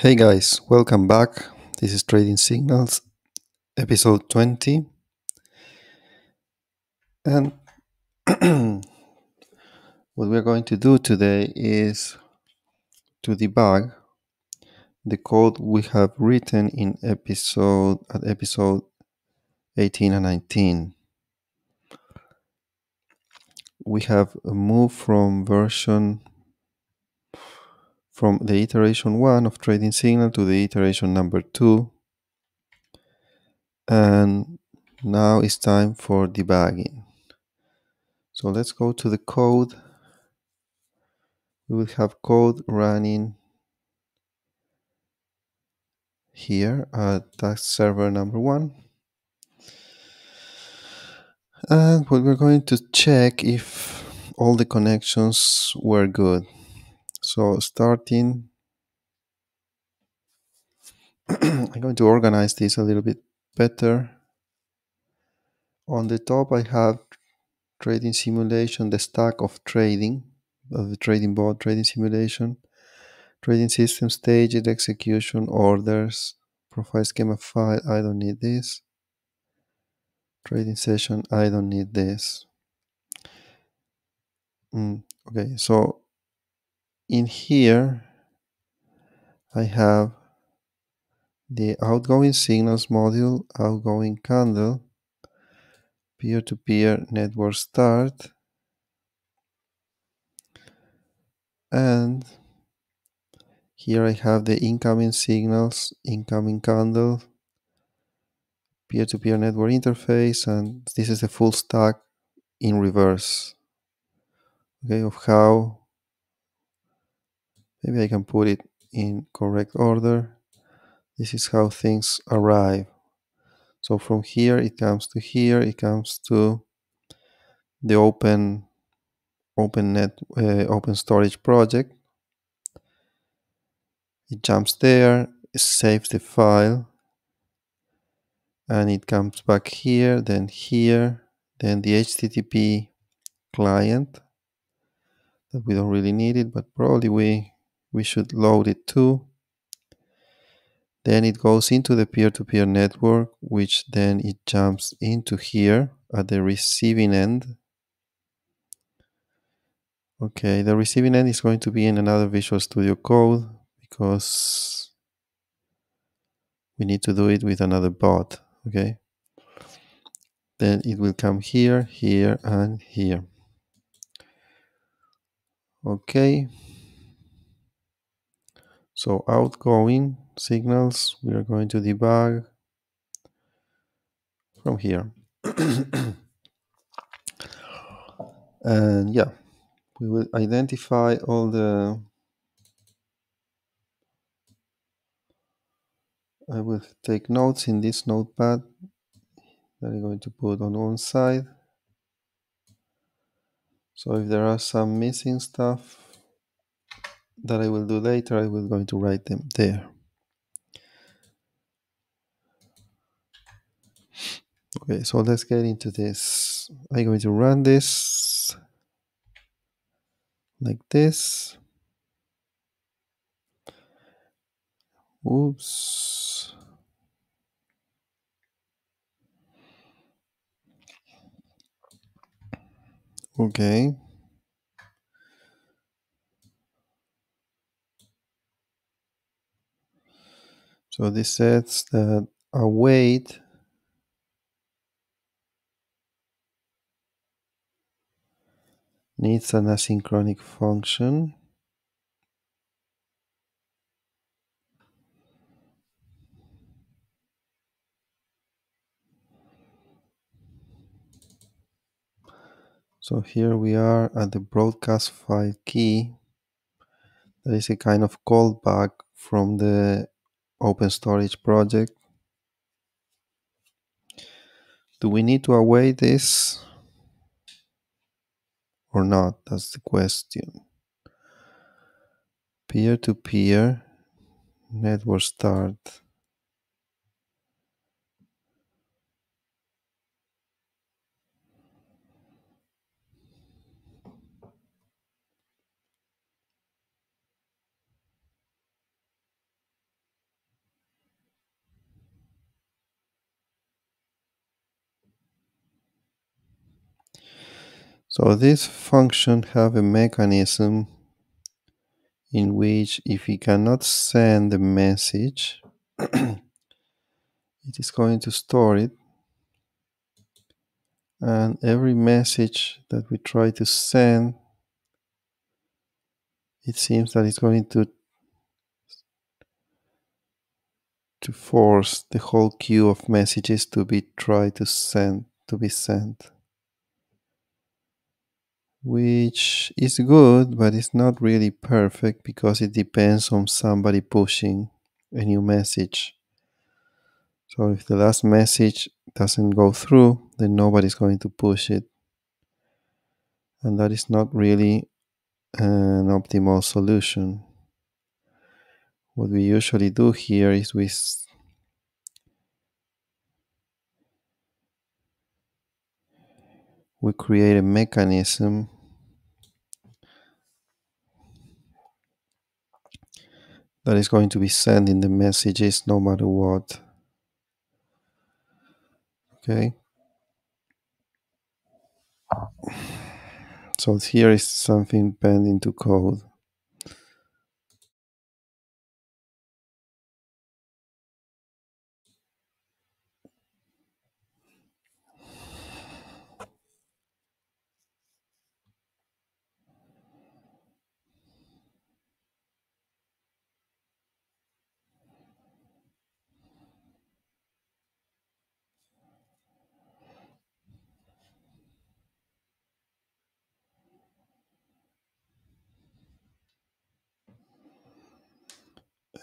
Hey guys, welcome back. This is Trading Signals, episode 20. And what we're going to do today is to debug the code we have written in episode at episode 18 and 19. We have moved from version from the iteration 1 of trading signal to the iteration number 2 and now it's time for debugging. So let's go to the code. We will have code running here at task server number one. And what we're going to check if all the connections were good so starting I'm going to organize this a little bit better. On the top I have trading simulation the stack of trading of the trading bot trading simulation trading system staged execution orders profile schema file I don't need this. Trading session I don't need this. Mm, okay so in here I have the outgoing signals module outgoing candle peer-to-peer network start and here I have the incoming signals incoming candle peer-to-peer network interface and this is the full stack in reverse okay of how maybe I can put it in correct order. This is how things arrive. So from here it comes to here it comes to the open open net uh, open storage project. It jumps there it saves the file and it comes back here then here then the http client that we don't really need it but probably we we should load it too. Then it goes into the peer-to-peer network which then it jumps into here at the receiving end. Okay the receiving end is going to be in another visual studio code because we need to do it with another bot okay? Then it will come here here and here. Okay so outgoing signals we are going to debug from here. And yeah we will identify all the I will take notes in this notepad that I'm going to put on one side. So if there are some missing stuff that I will do later I will going to write them there. Okay so let's get into this. I'm going to run this like this? Oops. Okay so this says that await needs an asynchronic function So here we are at the broadcast file key. That is a kind of callback from the open storage project. Do we need to await this or not? That's the question. Peer-to-peer network start. So this function have a mechanism in which if we cannot send the message, it is going to store it. And every message that we try to send, it seems that it's going to to force the whole queue of messages to be tried to send to be sent which is good, but it's not really perfect because it depends on somebody pushing a new message. So if the last message doesn't go through, then nobody's going to push it. And that is not really an optimal solution. What we usually do here is we we create a mechanism that is going to be sending the messages no matter what. Okay. So here is something pending to code.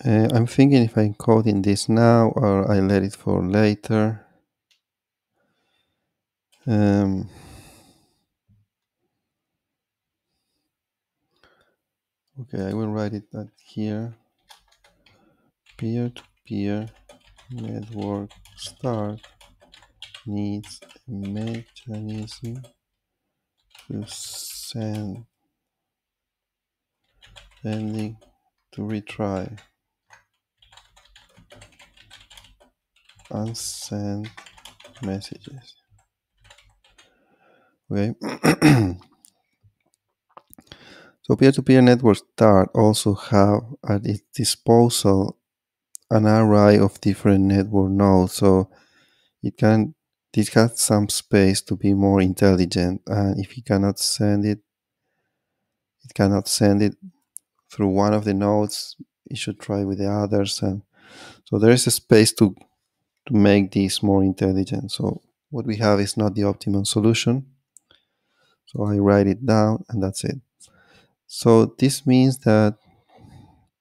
Uh, I'm thinking if I'm coding this now or I let it for later. Um, okay, I will write it at here. Peer-to-peer network start needs a mechanism to send sending to retry. Unsent messages. Okay. so peer-to-peer networks start also have at its disposal an array of different network nodes. So it can this has some space to be more intelligent. And if you cannot send it, it cannot send it through one of the nodes. It should try with the others. And so there is a space to to make this more intelligent. So what we have is not the optimum solution. So I write it down and that's it. So this means that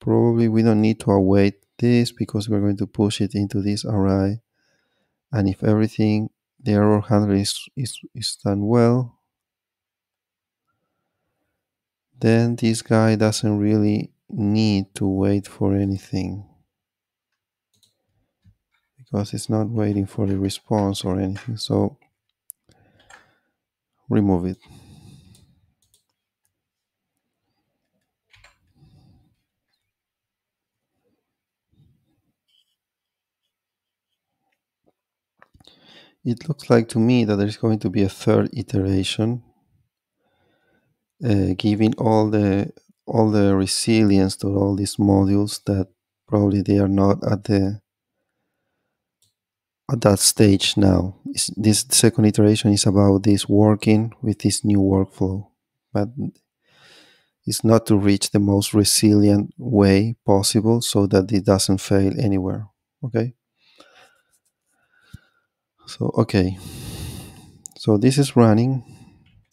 probably we don't need to await this because we're going to push it into this array. And if everything, the error handler is, is, is done well, then this guy doesn't really need to wait for anything because it's not waiting for the response or anything. So remove it. It looks like to me that there's going to be a third iteration uh, giving all the all the resilience to all these modules that probably they are not at the at that stage now. this second iteration is about this working with this new workflow, but it's not to reach the most resilient way possible so that it doesn't fail anywhere. Okay. So, okay. So this is running.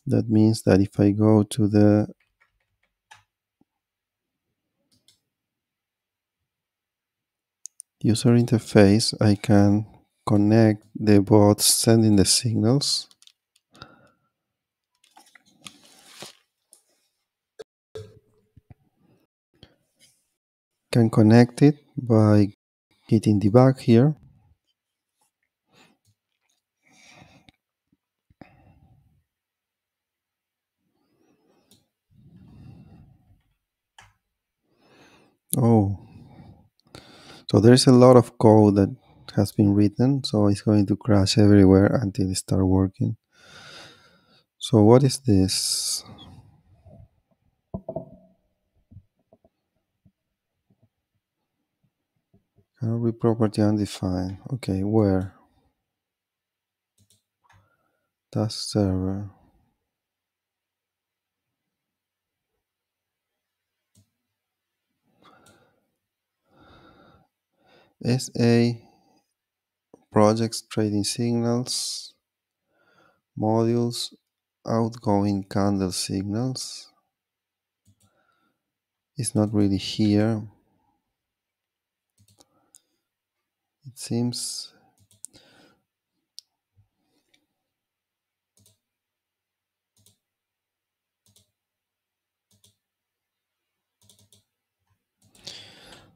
That means that if I go to the user interface, I can connect the bots sending the signals. Can connect it by hitting debug here. Oh, so there's a lot of code that has been written, so it's going to crash everywhere until it start working. So what is this? Be property undefined. Okay, where? Task server. SA projects trading signals modules outgoing candle signals. It's not really here. It seems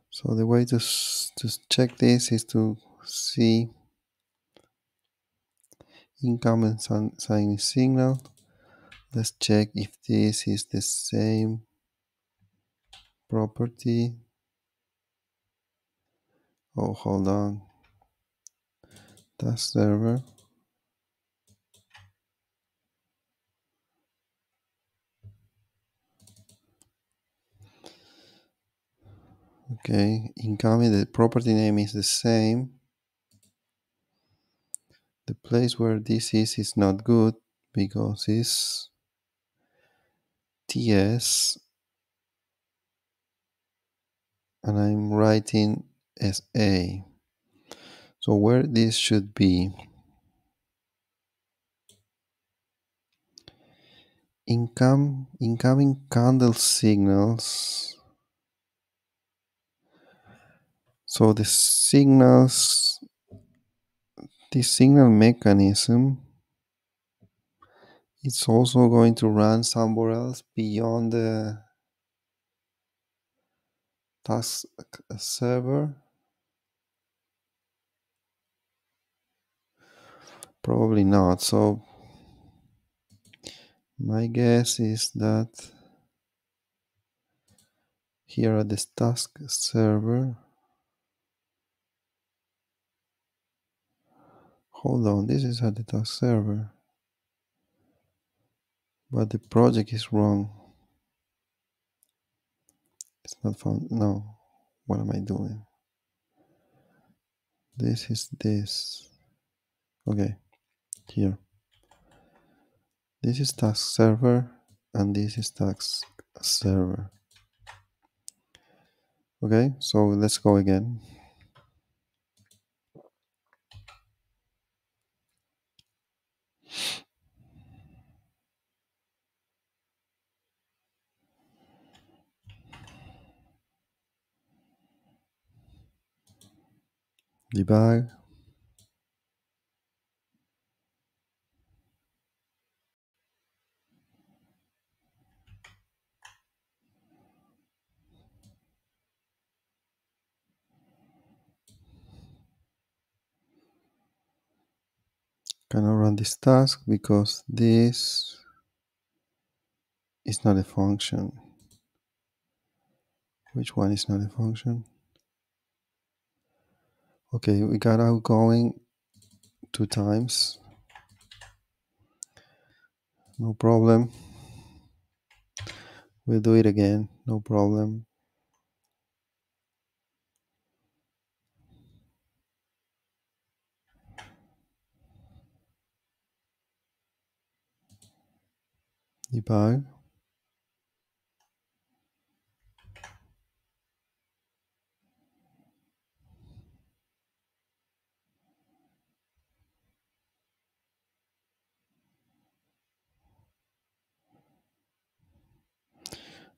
so the way to, to check this is to see incoming signing signal. Let's check if this is the same property. Oh hold on. Task server. Okay incoming the property name is the same the place where this is is not good because it's ts and I'm writing SA. So where this should be incoming candle signals so the signals the signal mechanism it's also going to run somewhere else beyond the task server. Probably not. So my guess is that here at this task server hold on this is the task server. But the project is wrong. It's not found no. What am I doing? This is this. Okay here. This is task server and this is task server. Okay so let's go again debug cannot run this task? Because this is not a function. Which one is not a function? Okay we got outgoing two times. No problem. We'll do it again. No problem debug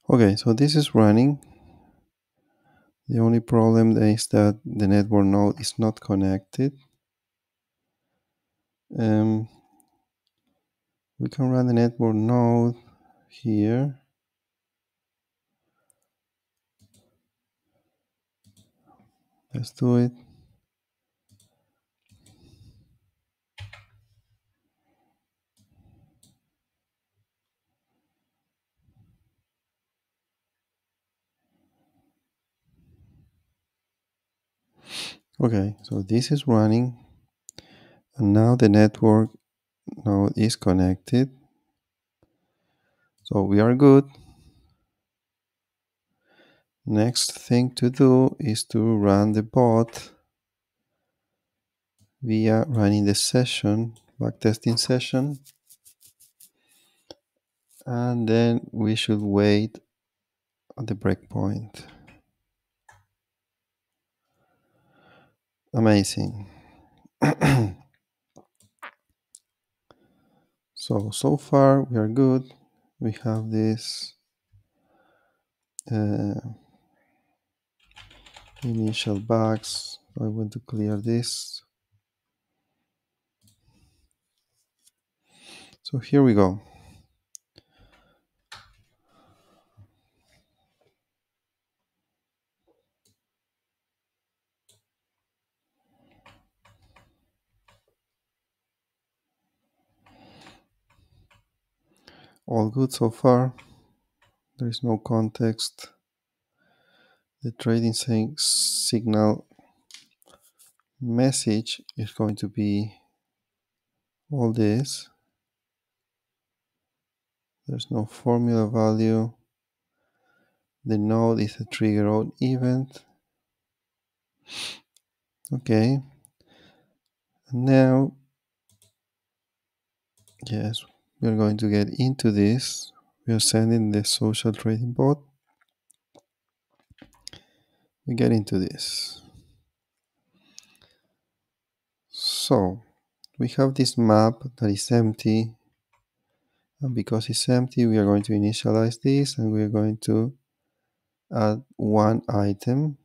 okay so this is running. The only problem is that the network node is not connected. Um, we can run the network node here. Let's do it. Okay so this is running. And now the network node is connected So we are good. Next thing to do is to run the bot via running the session, backtesting session. And then we should wait at the breakpoint. Amazing. so, so far we are good. We have this uh, initial bugs. I want to clear this. So here we go. All good so far. There is no context. The trading signal message is going to be all this. There's no formula value. The node is a trigger on event. Okay. Now, yes, we're going to get into this. We are sending the social trading bot. We get into this. So we have this map that is empty. And because it's empty, we are going to initialize this and we are going to add one item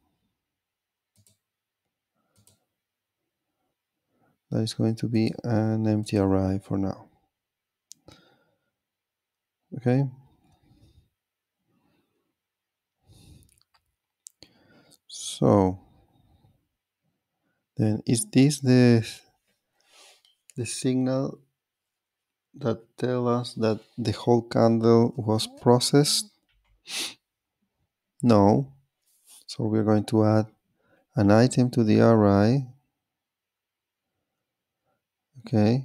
that is going to be an empty array for now. Okay. So then is this the the signal that tell us that the whole candle was processed? No. So we're going to add an item to the array. Okay.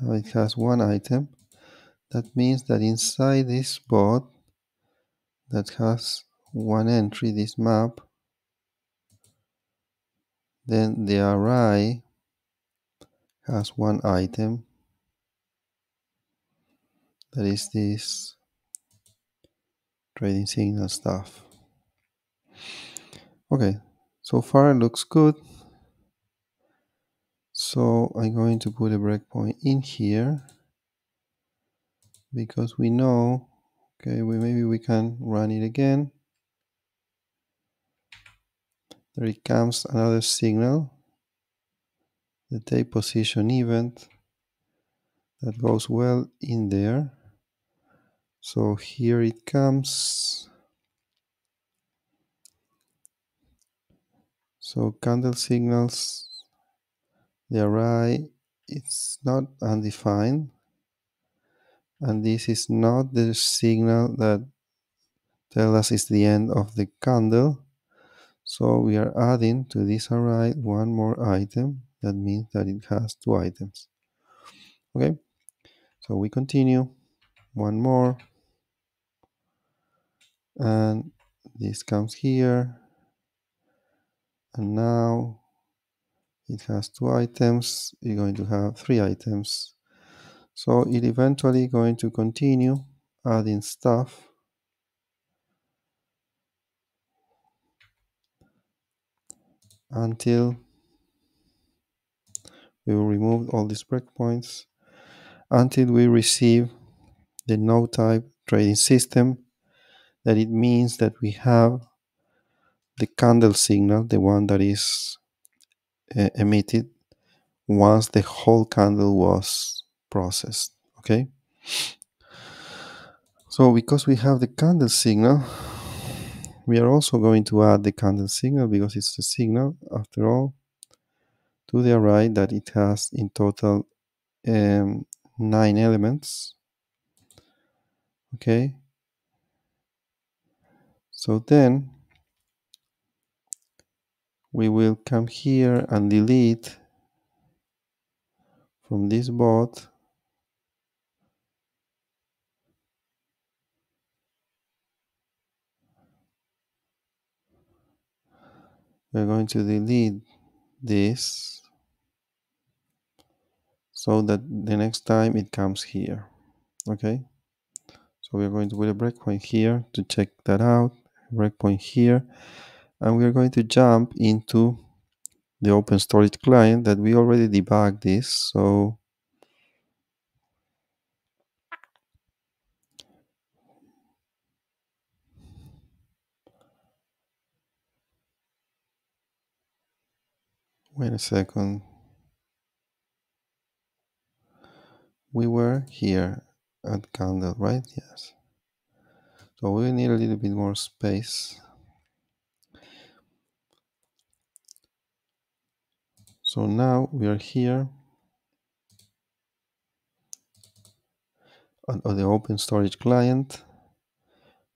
Now it has one item. That means that inside this bot that has one entry, this map, then the array has one item that is this trading signal stuff. Okay, so far it looks good. So I'm going to put a breakpoint in here because we know, okay, we, maybe we can run it again. There it comes another signal, the take position event that goes well in there. So here it comes. So candle signals, the array it's not undefined. And this is not the signal that tell us it's the end of the candle. So we are adding to this array one more item. That means that it has two items. Okay, so we continue. One more. And this comes here. And now it has two items. You're going to have three items. So it eventually going to continue adding stuff. Until we will remove all these breakpoints. Until we receive the no type trading system that it means that we have the candle signal the one that is uh, emitted once the whole candle was processed okay? So because we have the candle signal we are also going to add the candle signal because it's a signal after all to the array that it has in total um, nine elements okay? So then we will come here and delete from this bot we're going to delete this so that the next time it comes here okay? So we're going to put a breakpoint here to check that out breakpoint here and we're going to jump into the open storage client that we already debugged this so wait a second. We were here at candle right? Yes. So we need a little bit more space. So now we are here on, on the open storage client.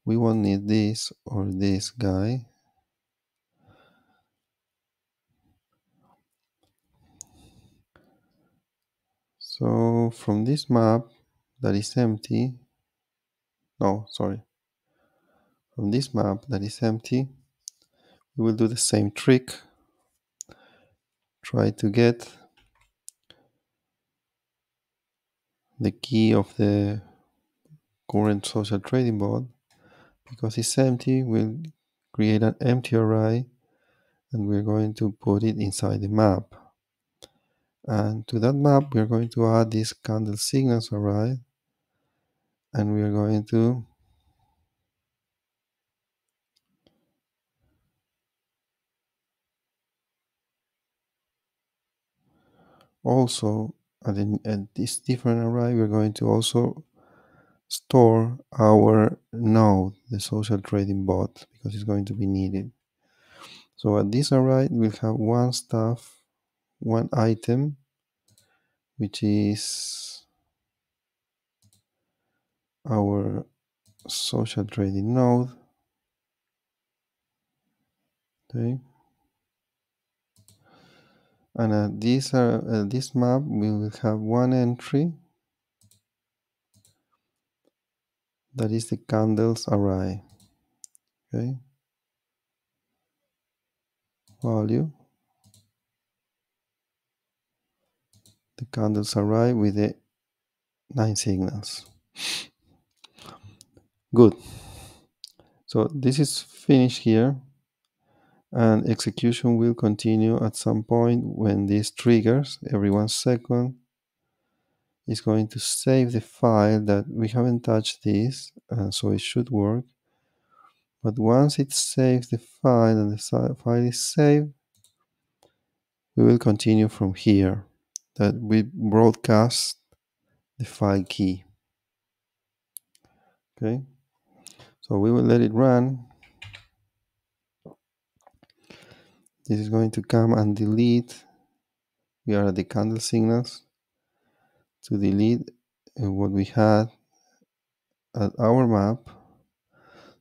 We won't need this or this guy so from this map that is empty no sorry. From this map that is empty we will do the same trick. Try to get the key of the current social trading bot because it's empty we'll create an empty array and we're going to put it inside the map and to that map we're going to add this candle signals array and we are going to also at, the, at this different array we're going to also store our node the social trading bot because it's going to be needed. So at this array we'll have one stuff one item which is our social trading node. Okay. And at this uh, this map we will have one entry. That is the candles array. Okay. Value the candles arrive with the nine signals. Good. So this is finished here and execution will continue at some point when this triggers every one second. Is going to save the file that we haven't touched this uh, so it should work. But once it saves the file and the file is saved we will continue from here that we broadcast the file key. Okay? So we will let it run. This is going to come and delete. We are at the candle signals to delete uh, what we had at our map.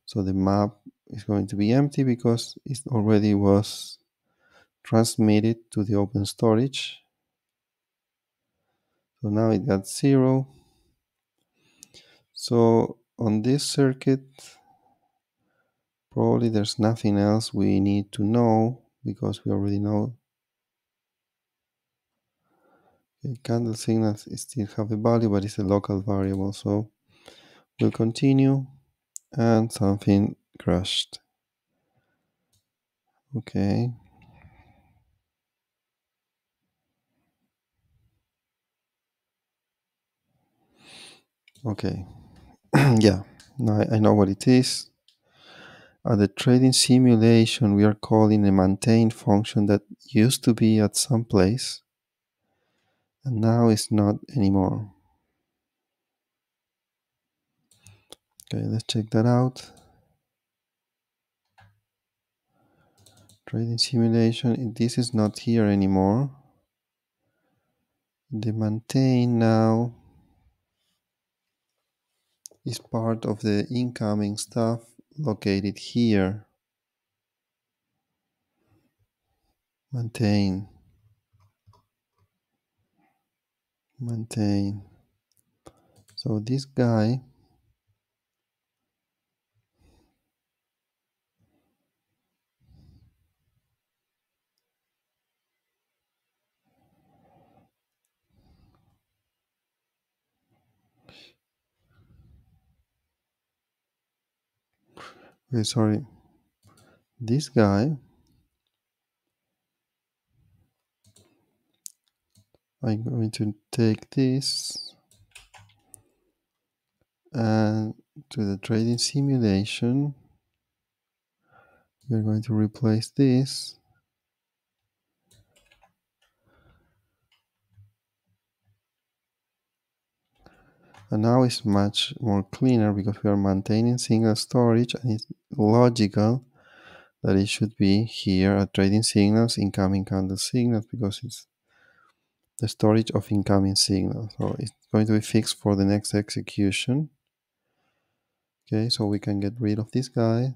So the map is going to be empty because it already was transmitted to the open storage so now it got zero. So on this circuit probably there's nothing else we need to know because we already know. Okay, candle signals still have a value but it's a local variable. So we'll continue and something crashed. Okay okay yeah now I know what it is at the trading simulation, we are calling a maintain function that used to be at some place and now is not anymore. Okay, let's check that out. Trading simulation, this is not here anymore. The maintain now is part of the incoming stuff located here. Maintain. Maintain. So this guy okay sorry. This guy I'm going to take this and to the trading simulation. We're going to replace this and now it's much more cleaner because we are maintaining single storage and it's logical that it should be here at trading signals incoming candle signals because it's the storage of incoming signals. So it's going to be fixed for the next execution. Okay so we can get rid of this guy.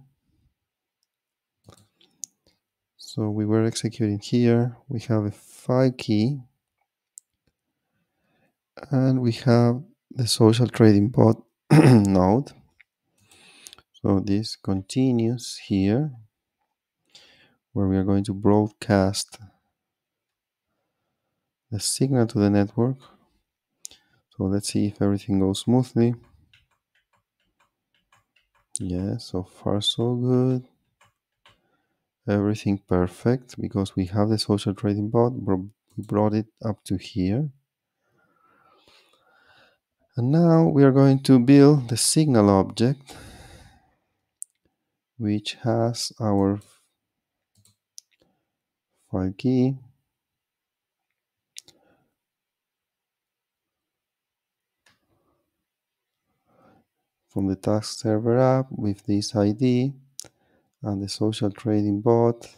So we were executing here. We have a file key. And we have the social trading bot node. So this continues here where we are going to broadcast the signal to the network. So let's see if everything goes smoothly. Yeah so far so good. Everything perfect because we have the social trading bot we brought it up to here and now we are going to build the signal object which has our file key. From the task server app with this ID and the social trading bot.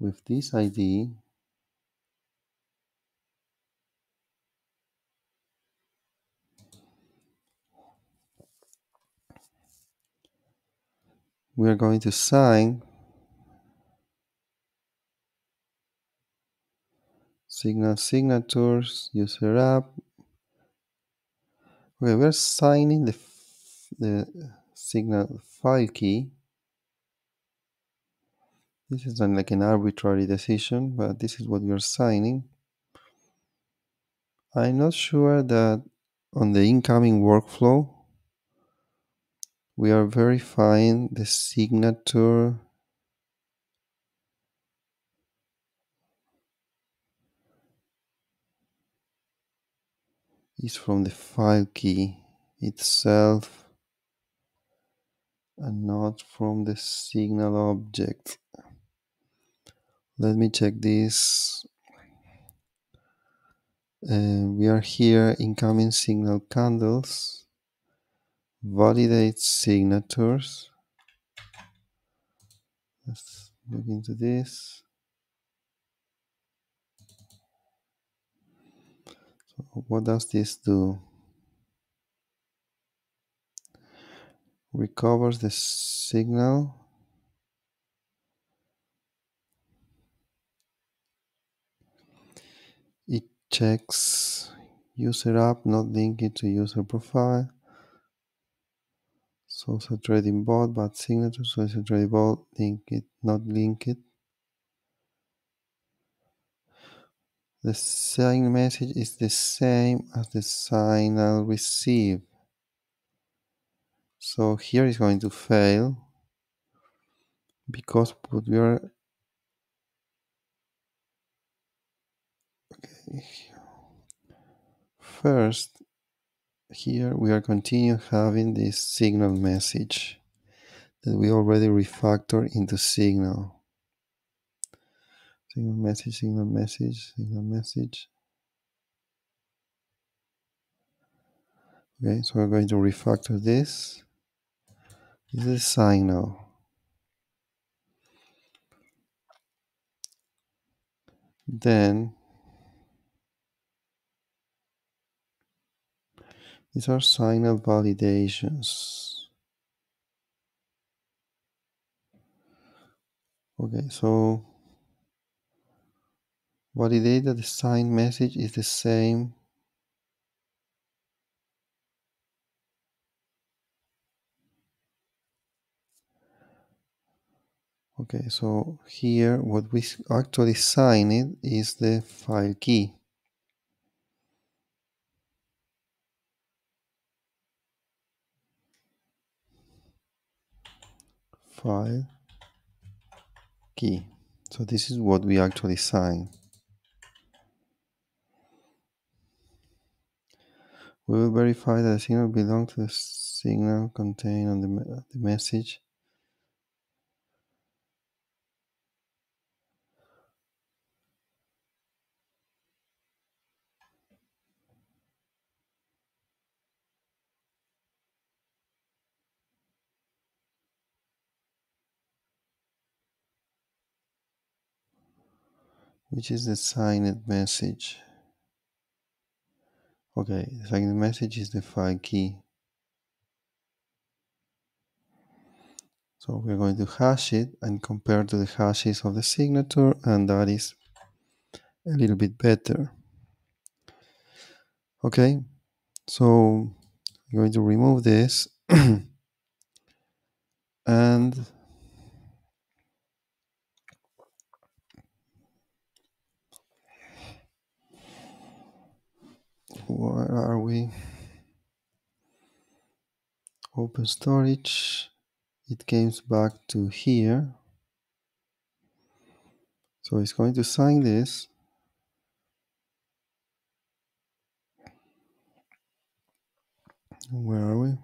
With this ID we are going to sign signal signatures user app okay we're signing the, the signal file key. This is not like an arbitrary decision but this is what we are signing. I'm not sure that on the incoming workflow we are verifying the signature is from the file key itself and not from the signal object. Let me check this. Uh, we are here incoming signal candles, validate signatures. Let's look into this. So what does this do? Recovers the signal. It checks user app not linked to user profile. Social trading bot, but signature so it's a trading bot link it, not linked. The sign message is the same as the signal receive. So here is going to fail because what we are okay. first here we are continue having this signal message that we already refactor into signal. Signal message signal message signal message. Okay so we're going to refactor this. This is signal. Then these are signal validations. Okay so validate that the sign message is the same okay so here what we actually sign it is the file key file key. So this is what we actually sign. We will verify that the signal belongs to the signal contained on the, the message. Which is the signed message. Okay, the signed message is the file key. So we're going to hash it and compare to the hashes of the signature and that is a little bit better. Okay, so I'm going to remove this and where are we? Open storage. It comes back to here. So it's going to sign this. Where are we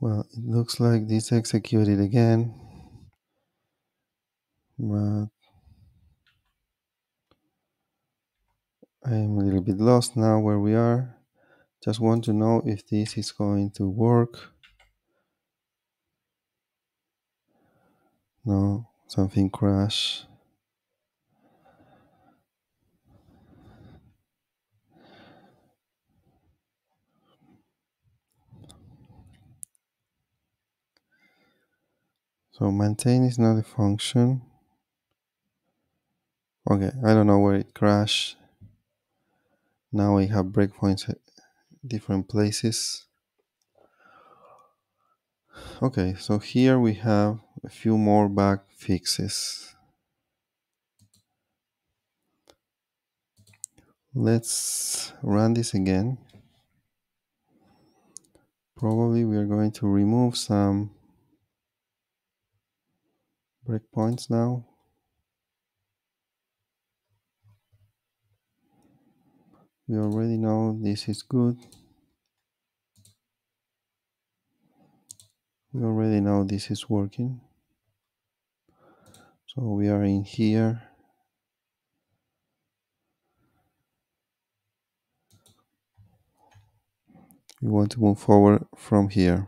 well it looks like this executed again but I'm a little bit lost now where we are. Just want to know if this is going to work. No, something crash. So maintain is not a function. Okay, I don't know where it crashed. Now we have breakpoints at different places. Okay, so here we have a few more bug fixes. Let's run this again. Probably we are going to remove some breakpoints now. We already know this is good. We already know this is working. So we are in here. We want to move forward from here.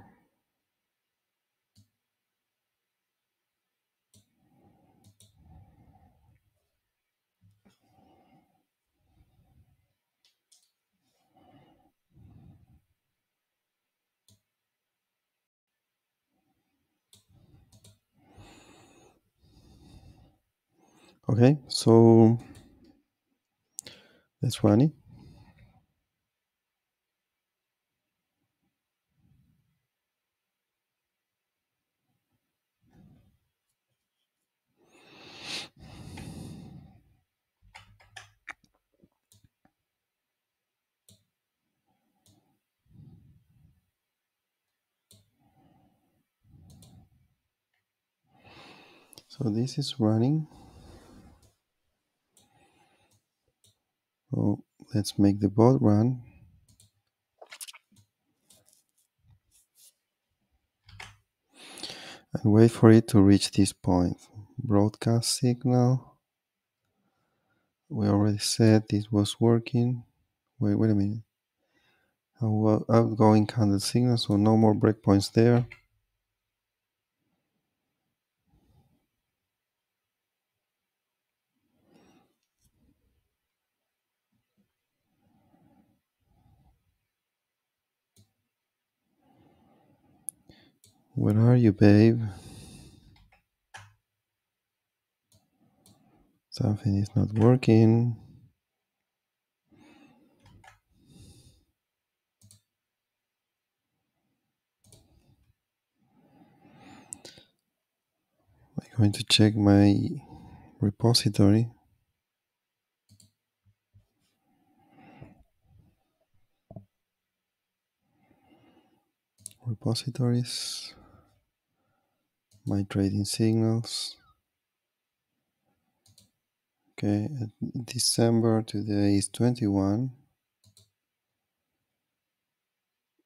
Okay, so let's run it. So this is running. So let's make the bot run. And wait for it to reach this point. Broadcast signal. We already said this was working. Wait, wait a minute. Outgoing candle signal, so no more breakpoints there. Where are you, babe? Something is not working. I'm going to check my repository. Repositories my trading signals. Okay, December today is 21.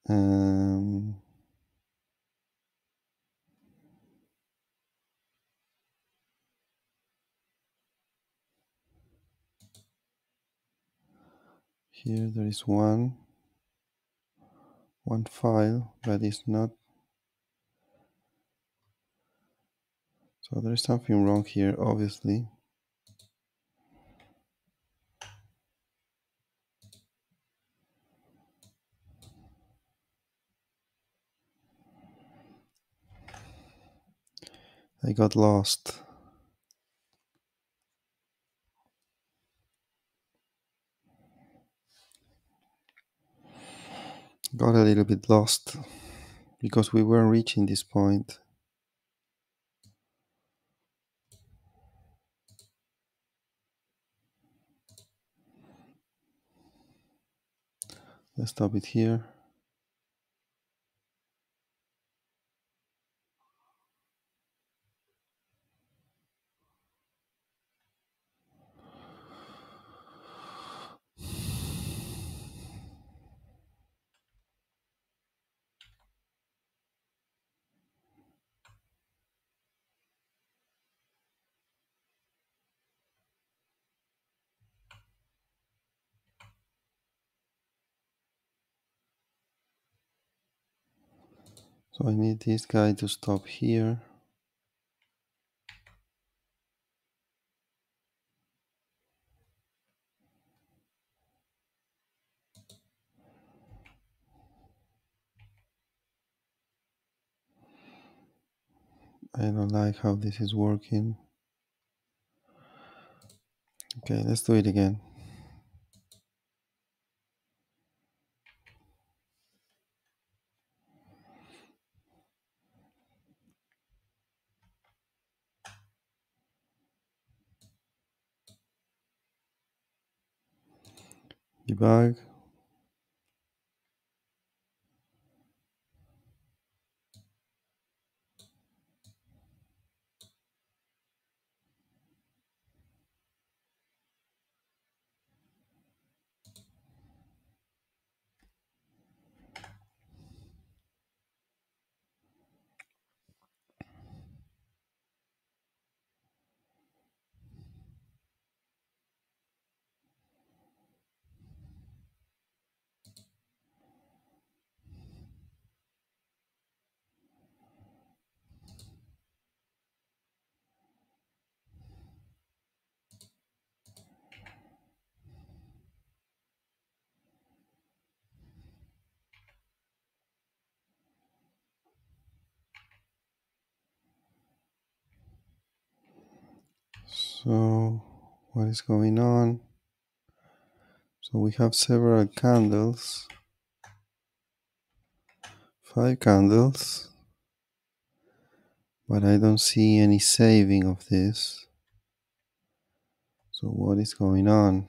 Um, here there is one one file that is not so there is something wrong here obviously. I got lost. Got a little bit lost because we weren't reaching this point let's stop it here So I need this guy to stop here. I don't like how this is working. Okay, let's do it again. Debug. So what is going on? So we have several candles, five candles, but I don't see any saving of this. So what is going on?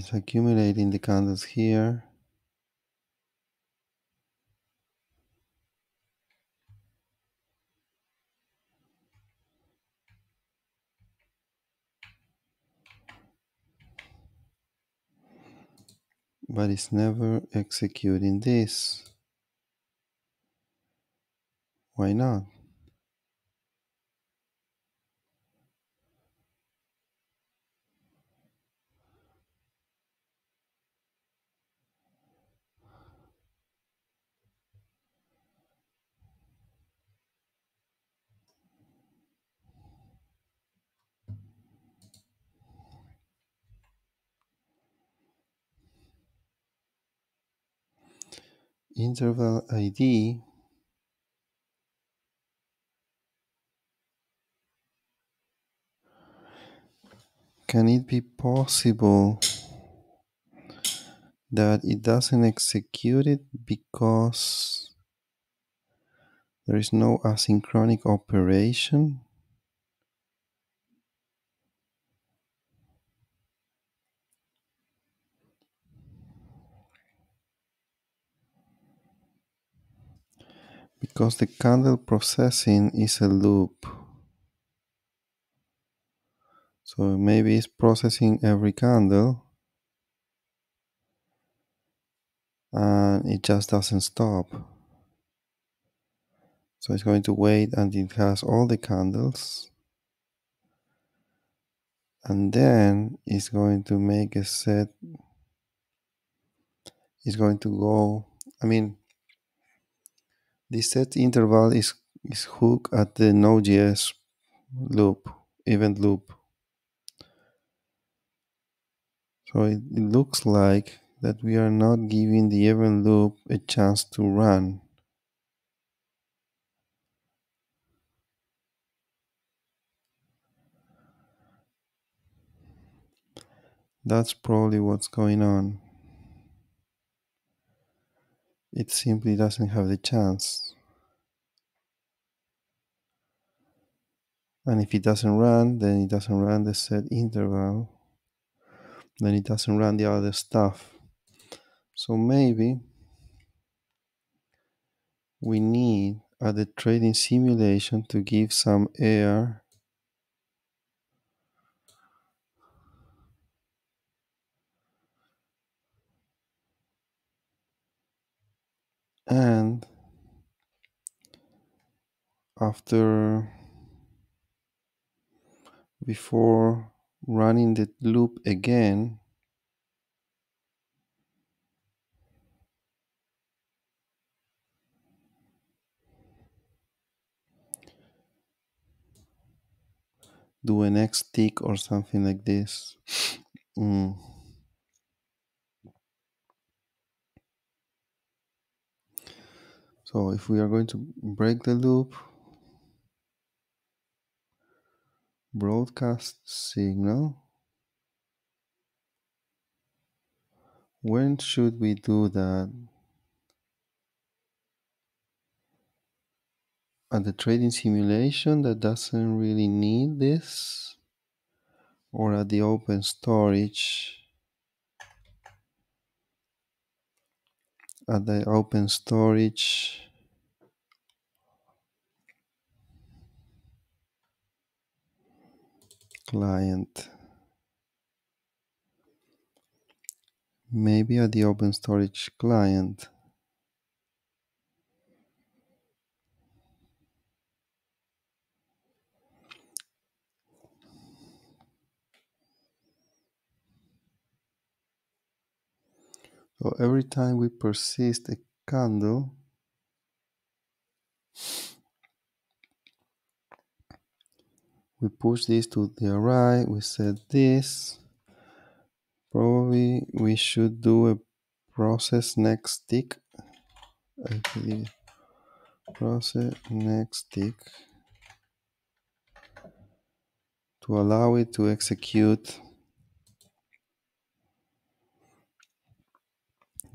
It's accumulating the candles here. But it's never executing this. Why not? Interval ID can it be possible that it doesn't execute it because there is no asynchronic operation. Because the candle processing is a loop. So maybe it's processing every candle and it just doesn't stop. So it's going to wait until it has all the candles and then it's going to make a set. It's going to go, I mean, this set interval is, is hooked at the Node.js loop, event loop. So it, it looks like that we are not giving the event loop a chance to run. That's probably what's going on. It simply doesn't have the chance. And if it doesn't run, then it doesn't run the set interval. Then it doesn't run the other stuff. So maybe we need at the trading simulation to give some air and after before running the loop again do an X tick or something like this. Mm. So if we are going to break the loop, broadcast signal, when should we do that? At the trading simulation that doesn't really need this? Or at the open storage? At the open storage client. Maybe at the open storage client. So every time we persist a candle, we push this to the right, we set this. Probably we should do a process next tick. Process next tick to allow it to execute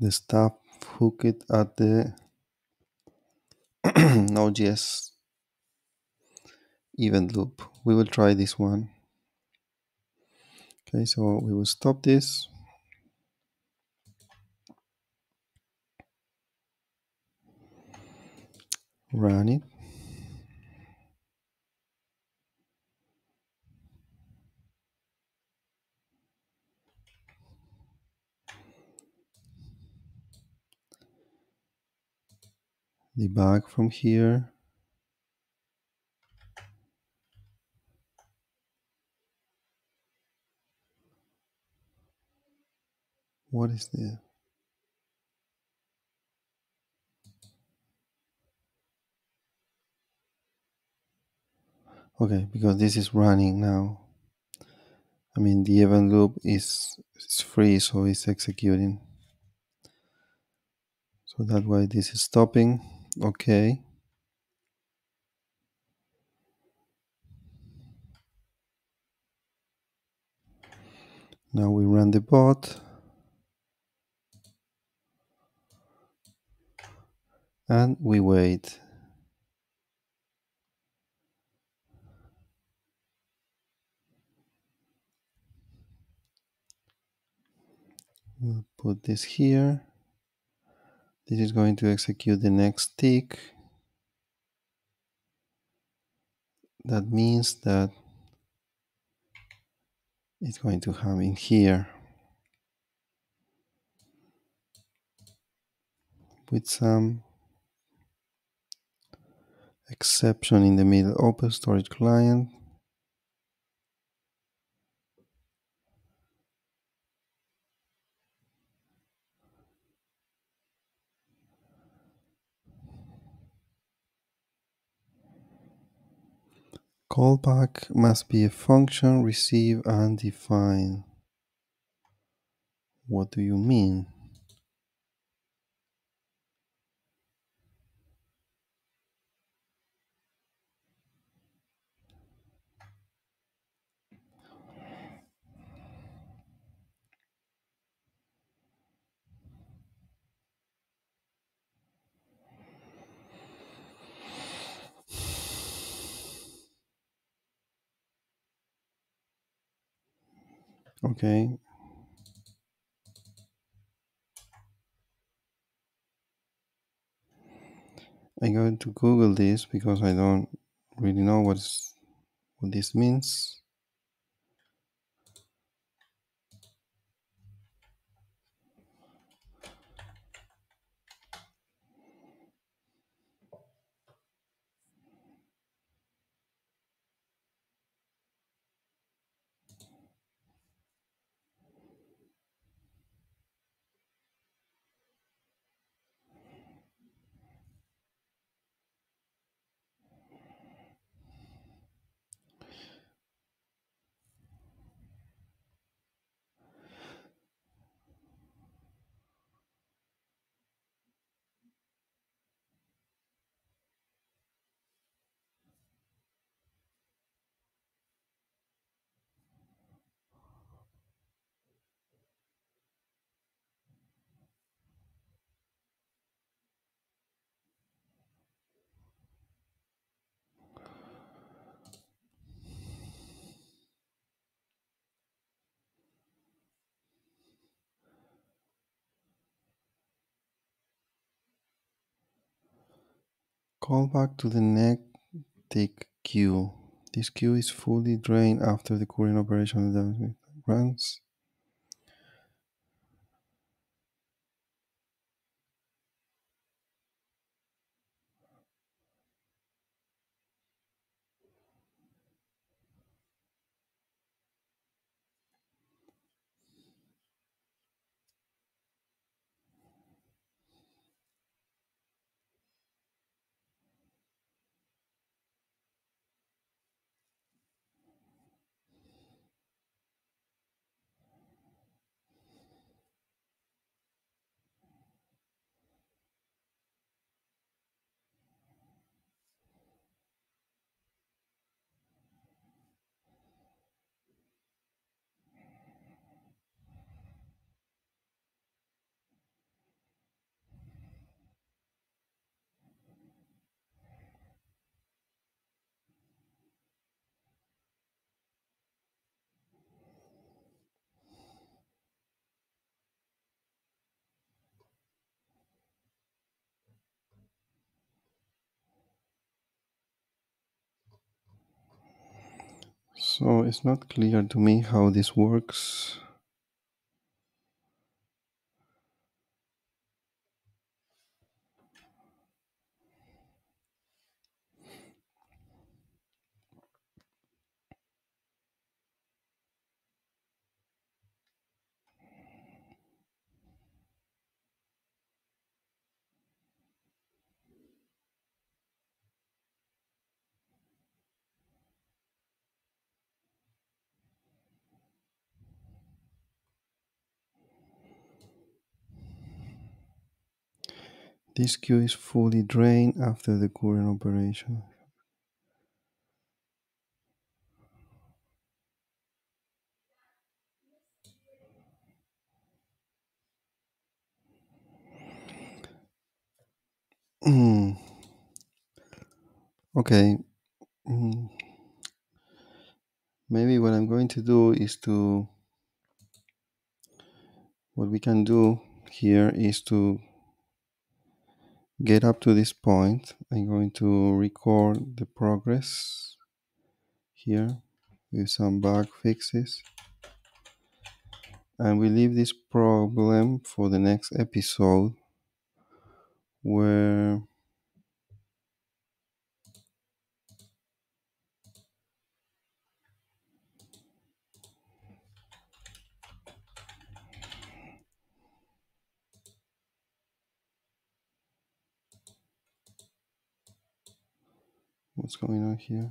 the stuff hooked at the Node.js event loop. We will try this one. Okay, so we will stop this. Run it. Debug from here. What is this? Okay, because this is running now. I mean, the event loop is, is free, so it's executing. So that's why this is stopping. Okay. Now we run the bot. And we wait. We'll put this here. This is going to execute the next tick. That means that it's going to have in here with some exception in the middle open storage client Callback must be a function receive and define. What do you mean? Okay. I'm going to Google this because I don't really know what's what this means. Call back to the next tick queue. This queue is fully drained after the current operation runs. So it's not clear to me how this works. This queue is fully drained after the current operation. okay. Mm. Maybe what I'm going to do is to. What we can do here is to get up to this point. I'm going to record the progress here with some bug fixes. And we leave this problem for the next episode where what's going on here?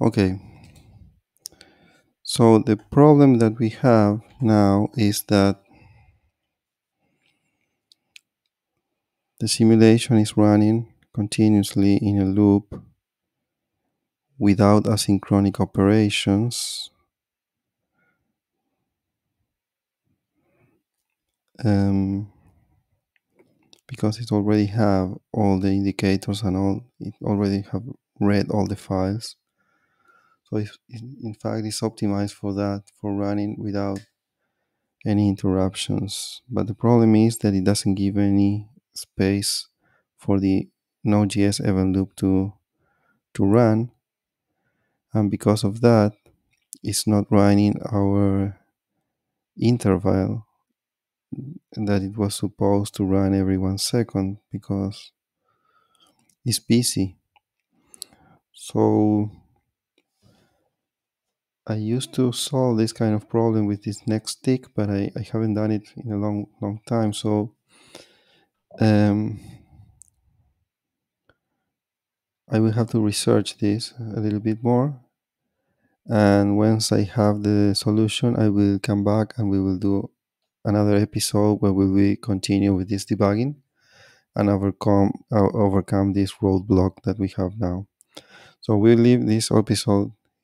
Okay. So the problem that we have now is that the simulation is running continuously in a loop without asynchronic operations. Um, because it already have all the indicators and all it already have read all the files so in fact it's optimized for that for running without any interruptions. But the problem is that it doesn't give any space for the node.js event loop to to run. And because of that it's not running our interval that it was supposed to run every one second because it's busy. So I used to solve this kind of problem with this next tick, but I, I haven't done it in a long long time. So um, I will have to research this a little bit more. And once I have the solution, I will come back and we will do another episode where we will continue with this debugging and overcome uh, overcome this roadblock that we have now. So we'll leave this episode